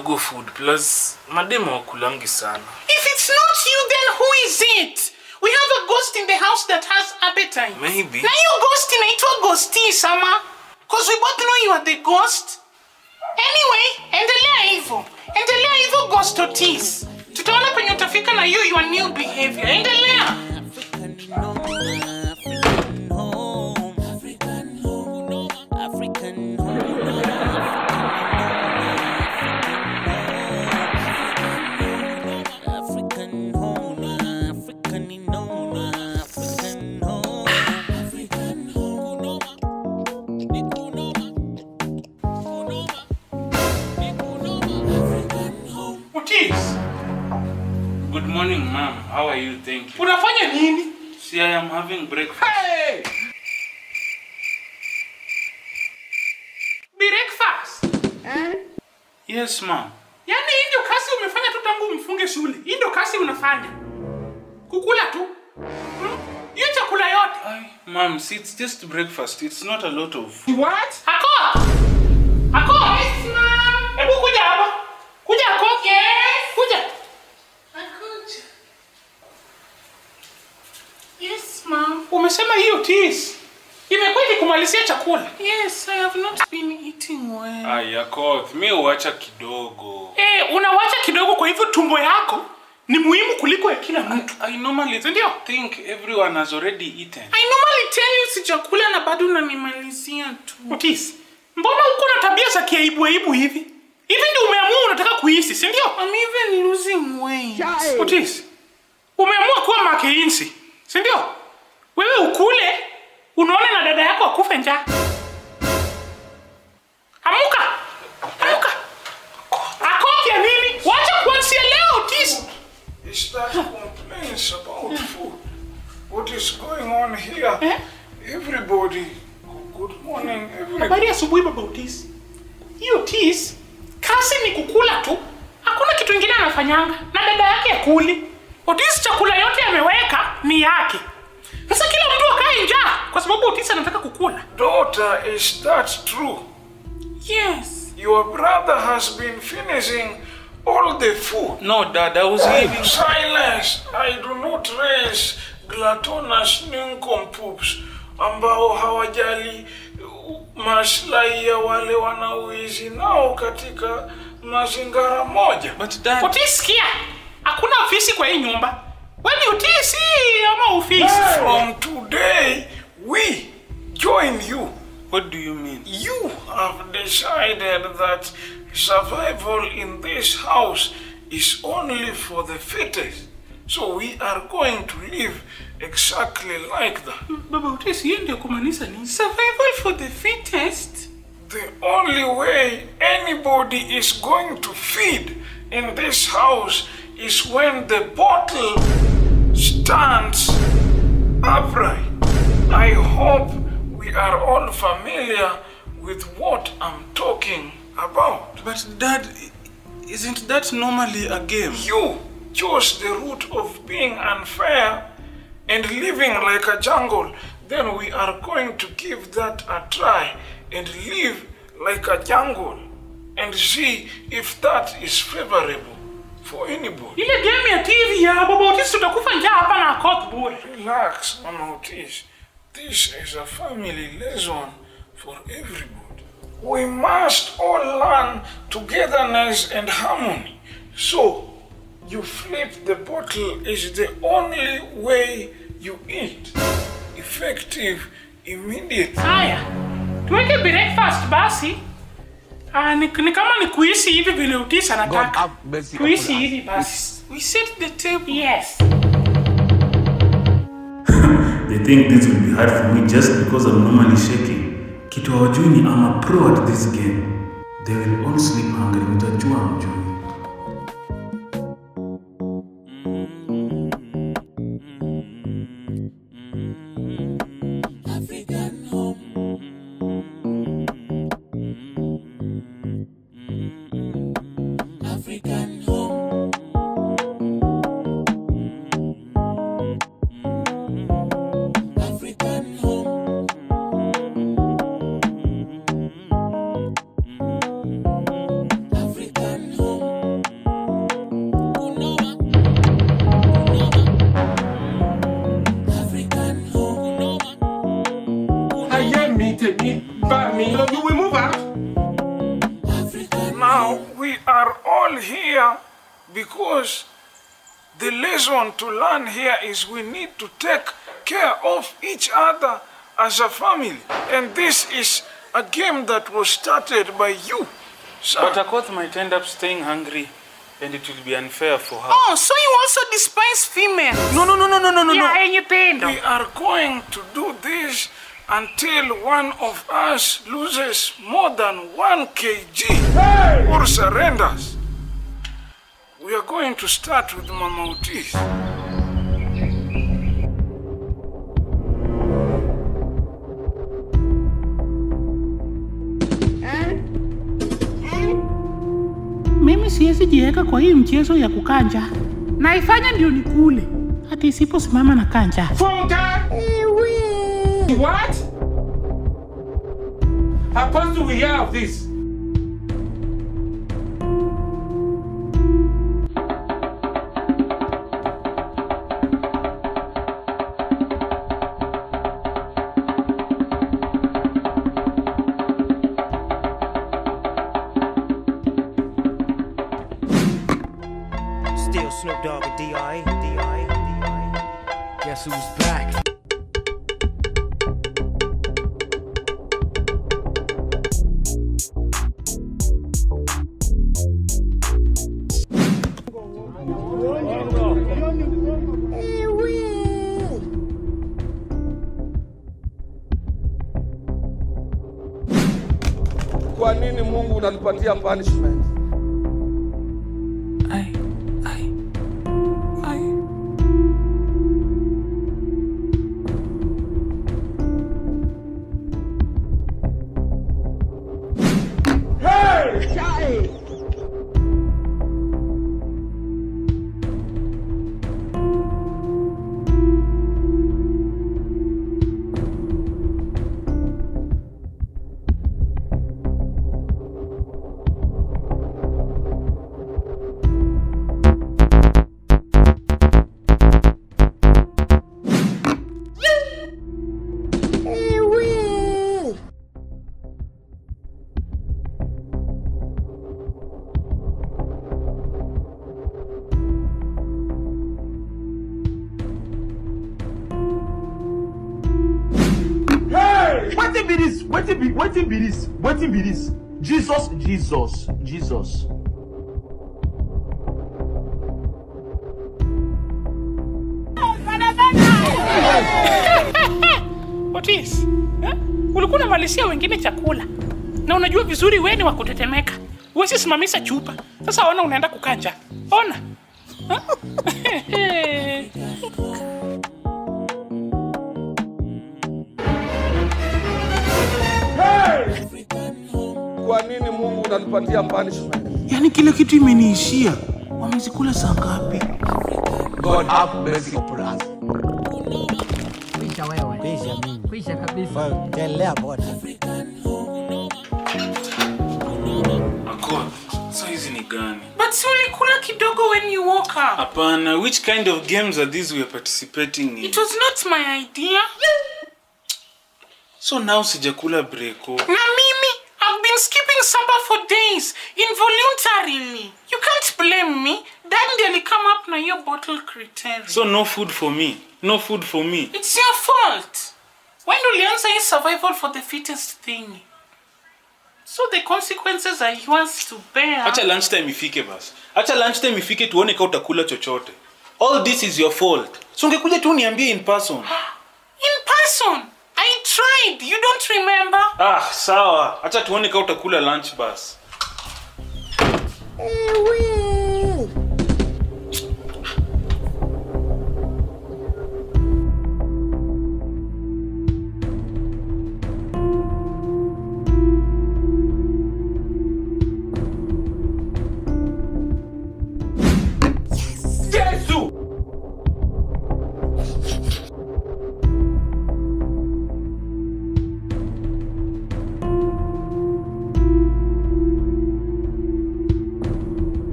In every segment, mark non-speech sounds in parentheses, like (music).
kidogo food plus mademo wakulangi sana. If it's not you, then who is it? We have a ghost in the house that has appetite. Maybe. Na hiyo ghost inaitwa ghosti sama. Cause we both know you are the ghost. Anyway, endelea hivyo. Endelea hivyo ghost Otis. Tutaona penye utafika na you your new behavior. Endelea. Morning, ma'am. How are you? Thank you. unafanya nini? See, I am having breakfast. Hey! Breakfast. Eh? Yes, ma'am. Yaani hii ndio kazi umefanya tu tangu mfunge shule. Hii ndio kazi unafanya. Kukula tu. Hmm? Hiyo chakula yote. Ay, ma'am, see, it's just breakfast. It's not a lot of. What? Hako! Hako! Yes, ma'am. Hebu kuja hapa. Kuja ako. Yes. Kuja. Akuja. Yes, ma'am. Umesema hiyo tis. Ikikumalizia chakula. Yes, I have not been eating well. Aya, Koth, mi uacha kidogo. Eh, unawacha kidogo kwa hivyo tumbo yako ni muhimu kuliko ya kila mtu. I normally Ndio. think everyone has already eaten. I normally tell you sijakula na bado unanimalizia tu. Otis, mbona uko na tabia za kiaibu aibu hivi? Hivi ndio umeamua unataka kuishi, si ndio? I'm even losing weight. Otis, umeamua kuwa makeinsi, si ndio? Wewe ukule, unaona na dada yako akufe njaa. Amuka! Amuka! Akofya nini? Wacha kuanzia leo, tis Is that complaints about food? What is going on here? Eh? Everybody, good morning, everybody. Habari asubuhi baba Otis. Hiyo Otis, kazi ni kukula tu. Hakuna kitu kingine anafanyanga. Na dada yake akuli. Otis chakula yote ameweka ni yake. Sasa kila mtu akae njaa kwa sababu Otis anataka kukula. Daughter, is that true? Yes. Your brother has been finishing all the food. No, Dad, I was leaving. Silence! I do not raise gluttonous nincompoops ambao hawajali maslahi ya wale wanaoishi nao katika mazingara moja. But Dad, Otis sikia. Hakuna ofisi kwa hii nyumba. Wewe ni Otis ama ofisi? From today, we join you. what do you mean? You have decided that survival in this house is only for the fittest. So we are going to live exactly like that. Baba ndio kumaanisha nini? Survival for the fittest. The only way anybody is going to feed in this house is when the bottle stands upright. I hope we are all familiar with what I'm talking about. But Dad, isn't that normally a game? You chose the route of being unfair and living like a jungle, then we are going to give that a try and live like a jungle and see if that is favorable for anybody. Ile game ya TV ya Baba Otis tutakufa njaa hapa na court bure. Relax, Mama Otis. This is a family lesson for everybody. We must all learn togetherness and harmony. So, you flip the bottle is the only way you eat. Effective immediately. Haya, tuweke breakfast basi. Ah, ni, ni kama ni kuishi hivi vile Otis nataka Kuishi hivi basi. We set the table. Yes. (laughs) They think this will be hard for me just because I'm normally shaking. Kitu hawajui ni I'm a pro at this game. They will all sleep to learn here is we need to take care of each other as a family. And this is a game that was started by you. sir. But Akoth might end up staying hungry and it will be unfair for her. Oh, so you also despise female? No, no, no, no, no, no, no, Yeah, no. yenye pendo. we are going to do this until one of us loses more than one kg or surrenders. We are going to start with Mama Otis. Mimi siwezi jiweka kwa hii mchezo ya kukanja. Naifanya ndio nikule. Hata isiposimama na kanja. Funga! What? How can we hear of this? Mungu unanipatia punishment? Wetin be dis wetin be wetin be What wetin be is? jesus jesus jesus. Otis, eh? ulikuwa unamalizia wengine chakula na unajua vizuri wewe ni wa kutetemeka, huwezi simamisha chupa. Sasa ona unaenda kukanja, ona (laughs) (laughs) Kwa nini Mungu unatupatia punishment? Yaani kile kitu imeniishia. Wamezikula saa ngapi? God have mercy upon us. Kwisha wewe. Kwisha mimi. Kwisha kabisa. Endelea bwana. So hizi ni gani? But si ulikula kidogo when you woke up. Hapana, which kind of games are these we are participating in? It was not my idea. So now sijakula breko. Na supper for days, involuntarily. You can't blame me. Ndiye alikame up na hiyo bottle criteria. So no food for me. No food for me. It's your fault. When ulianza hii survival for the fittest thing. So the consequences are yours to bear. acha lunchtime ifike basi acha lunchtime ifike tuone ka utakula chochote all this is your fault so ungekuja tu niambie in person In person. Tried. You don't remember? ah sawa acha tuone kama utakula lunch basi Jesu!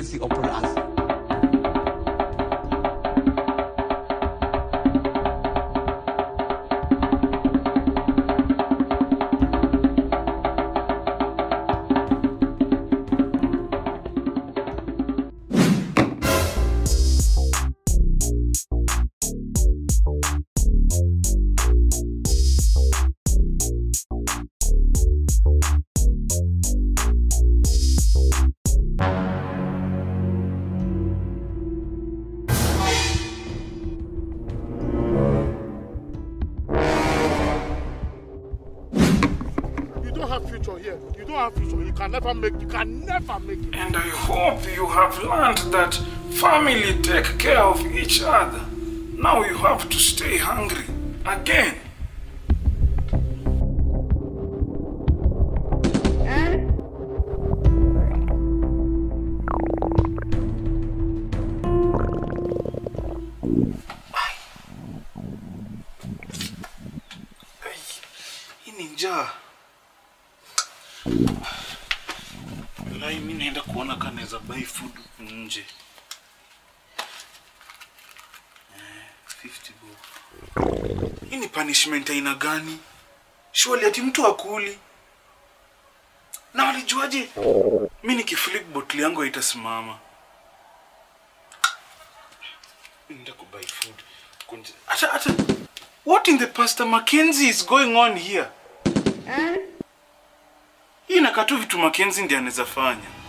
God have don't have future here. You don't have future. You can never make. You can never make it. And I hope you have learned that family take care of each other. Now you have to stay hungry again. Nje. Eh, 50 bob. hii ni punishment aina gani? Shwali ati mtu akuli na walijuaje? Mi nikiflip bottle yangu haitasimama. Mi naenda kubuy food. Hata hata. What in the pastor mackenzie is going on here? Hii inakaa tu vitu Mackenzie ndiye anaweza fanya.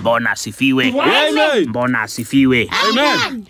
Mbona asifiwe? Mbona asifiwe?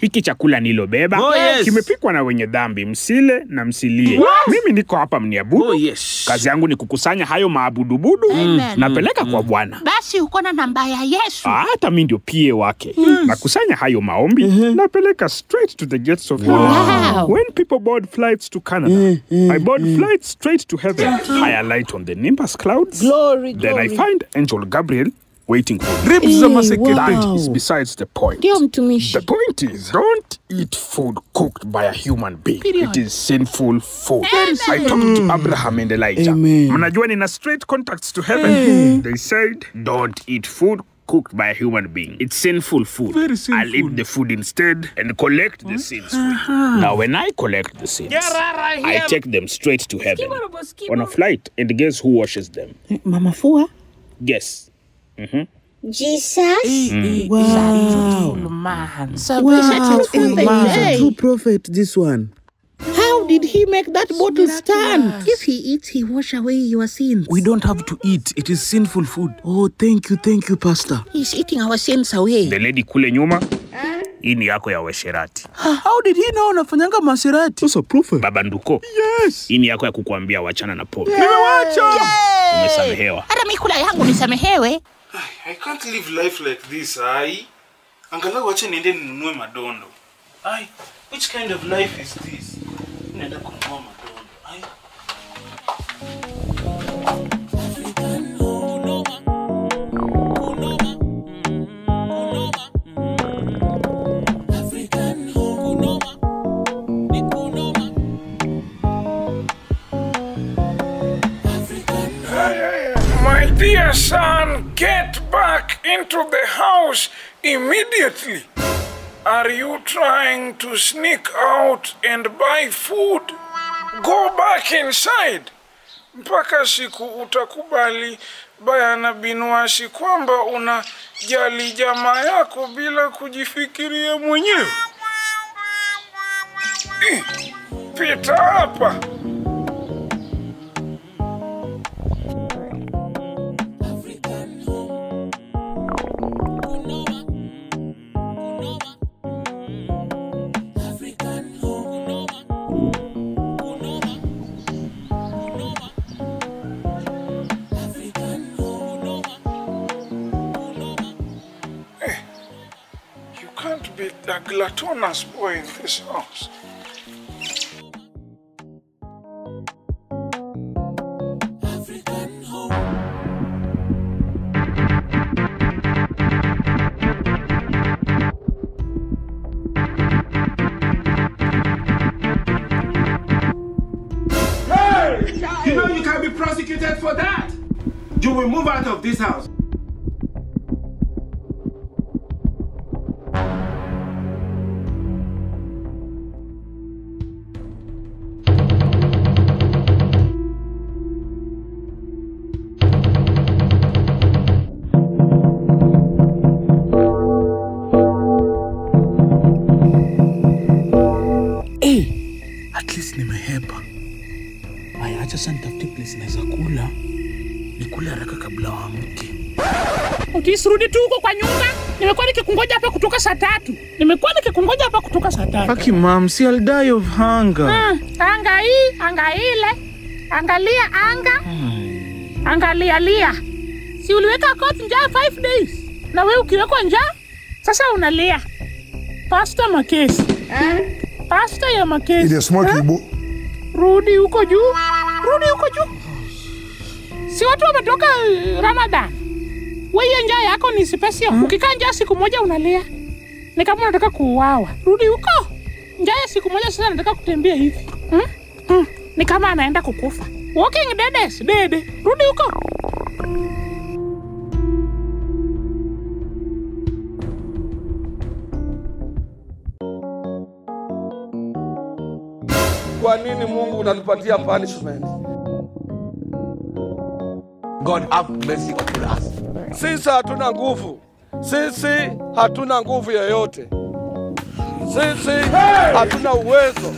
Hiki chakula nilobeba Oh, yes. kimepikwa na wenye dhambi. Msile na msilie. Mimi niko hapa mniabudu. Oh, yes. kazi yangu ni kukusanya hayo maabudubudu. Napeleka kwa bwana. Basi uko na namba ya yesu. Ah, hata mimi ndio pie wake. Nakusanya hayo maombi napeleka straight to the gates of heaven Wow. when people board flights to canada i board flights straight to heaven. I alight on the nimbus clouds. Glory, then i find angel gabriel waiting for. Me Ribs za masekete. that is besides the point. Ndio mtumishi. the point is don't eat food cooked by a human being. It is sinful food. I talked to mm. abraham and elijah. Amen. mnajua nina straight contacts to heaven. They said don't eat food cooked by a human being. It's sinful food. Very sinful. i'll eat the food instead and collect the sins for you. Uh-huh. Now when i collect the sins i take them straight to heaven. On a flight and guess who washes them? Mama Fua? guess Jesus. Wow. man Wow. Hey. True prophet, this one. How did he make that bottle stand? If he eats, he wash away your sins. We don't have to eat. It is sinful food. Oh, thank you, thank you, Pastor. He's eating our sins away. the lady kule nyuma hii ni yako ya uasherati How did he know unafanyanga masherati? Sasa prophet. baba nduko Yes. hii ni yako ya kukuambia wachana na pombe Nimewacha. umesamehewa hata mikula yangu nisamehewe I can't live life like this, ai. Angalau wache niende ninunue madondo. Ai, which kind of life is this? Naenda kununua madondo. Dear son, get back into the house immediately. Are you trying to sneak out and buy food? Go back inside. Mpaka siku utakubali bayana binwasi kwamba unajali jamaa yako bila kujifikiria mwenyewe. Eh, Pita hapa. A gluttonous boy in this house. Hey! You know you can be prosecuted for that. You will move out of this house. Nikule haraka kabla waamke Utisirudi tu huko kwa nyumba. Nimekuwa nikikungoja hapa kutoka saa tatu. Nimekuwa nikikungoja hapa kutoka saa tatu. Aki mam, si I'll die of hunger. Mm, anga hii, anga ile. Angalia anga. Hmm. Angalia lia. Si uliweka kot njaa 5 days. Na we ukiwekwa njaa sasa unalia. Pasta Makesi. Pasta ya Makesi. Ile smoke Eh? ibu. Rudi huko juu. Rudi huko juu. Si watu wametoka uh, Ramadan. Wewe njaa yako ni special. Hmm? Ukikaa njaa siku moja unalia. Ni kama unataka kuuawa. Rudi huko. Njaa ya siku moja sasa nataka kutembea hivi. Hmm? Hmm. Ni kama anaenda kukufa. Walking deades, dede. Rudi huko. Kwa nini Mungu unatupatia punishment? God have mercy upon us. Sisi hatuna nguvu, sisi hatuna nguvu yoyote, sisi hatuna uwezo.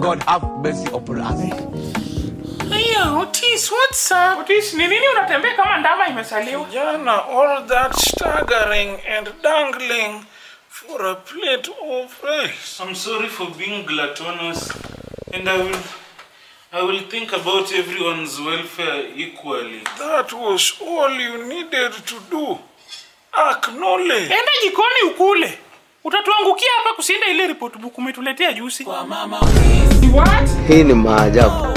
God have mercy upon us. Hiya, Otis, what's up? Otis, ni nini unatembea kama ndama imesaliwa? Jana, all that staggering and dangling for a plate of rice. I'm sorry for being gluttonous, and I will, I will think about everyone's welfare equally. That was all you needed to do. Acknowledge. Enda jikoni ukule. Utatuangukia hapa kusinda ile report book umetuletea juzi. Kwa mama. What? Hii ni maajabu.